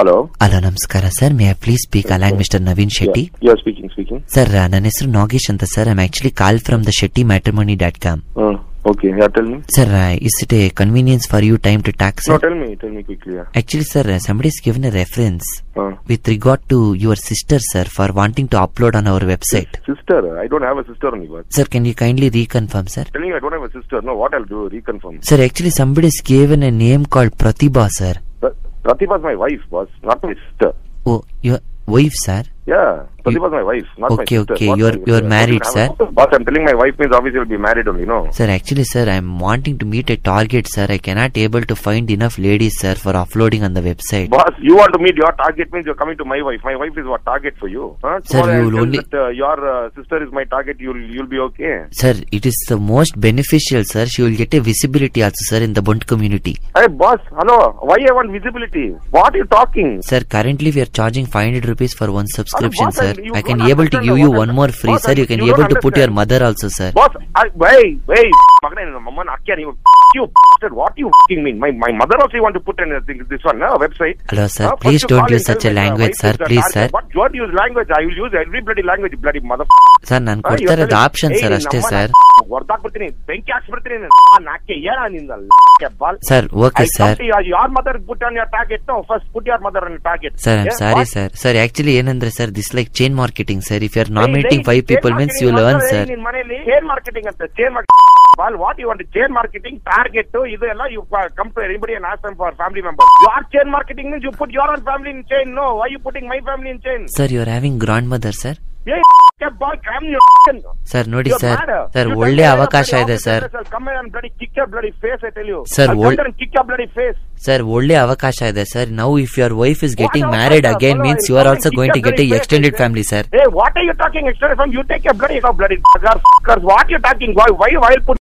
Hello hello ನಮಸ್ಕಾರ sir may I please speak along mister Naveen Shetty you speaking speaking sir ನನ್ನ ಹೆಸರು ನಾಗೇಶ್ ಅಂತ sir I'm actually call from the Shetty matrimony dot com okay yeah tell me sir is it a convenience for you time to talks no tell me tell me quickly actually sir somebody is given a reference ಹಾಂ with regard to your sister sir for wanting to upload on our website sister I don't have a sister only but sir can you kindly reconfirm sir telling I don't have a sister no what I'll do reconfirm sir actually somebody is given a name called pratibha sir Pratibha's my wife, boss, not my sister. Oh, your wife, sir? Yeah. Was my wife, not okay, my sister. Okay, okay. You're, you're married, sir? Boss, I'm telling my wife means obviously will be married only, no? Sir, actually, sir, I'm wanting to meet a target, sir. I cannot able to find enough ladies, sir, for uploading on the website. Boss, you want to meet your target means you're coming to my wife. My wife is what target for you. Huh? Sir, you will only... That, uh, your uh, sister is my target, you'll, you'll be okay. Sir, it is the most beneficial, sir. She will get a visibility also, sir, in the Bunt community. Hey, boss, hello. Why I want visibility? What are you talking? Sir, currently we are charging 500 rupees for one subscription, boss, sir. I- can don't able to give you one more free, sir. You can you able to put your mother also, sir. Boss, I, wait, wait. ಮಗನೇ ನಿನ್ನ ಅಮ್ಮನ ಅಕ್ಕ ನೀವು you bastard, what you fucking mean? My my mother also want to put in uh, this one no, website. Hello, sir. Huh? Please First you don't call use and such tell a me, uh, language, wife sir. is the Please, target. sir. What what use language? I will use every bloody language, bloody mother. Sir, ನಾನು ಕೊಡ್ತಾ ಇರೋದು option sir ಅಷ್ಟೇ sir ಹೊರ್ದಾಕ್ಬಿಡ್ತೀನಿ ಬೆಂಕಿ ಹಾಕ್ಸ್ಬಿಡ್ತೀನಿ ನಾಕೆ ಏನ ನಿಂದ ball sir okay sir your mother put on your target no first ಪುಟ್ ಯಾರ್ mother on target sir I'm sorry sir sir actually ಏನಂದ್ರೆ sir this like chain marketing sir if you are nominating five people means you learn sir ನಿನ್ ಮನೆಯಲ್ಲಿ change marketing chain marketing. Well, what you want to chain marketing target to either you come to anybody and ask them for family members. You are chain marketing means you put your own family in chain. No, why you putting my family in chain? Sir, you are having grandmother, sir. Sir ನೋಡಿ sir sir ಒಳ್ಳೆ ಅವಕಾಶ ಇದೆ sir come and bloody kick your bloody face I tell you Sir, ಒಳ್- kick your bloody face sir ಒಳ್ಳೆ ಅವಕಾಶ ಇದೆ sir now if your wife is getting married again means you are also going to get a extended family sir Hey, what are you talking extended from? You take a bloody, bloody, what you talking? Why, why, why put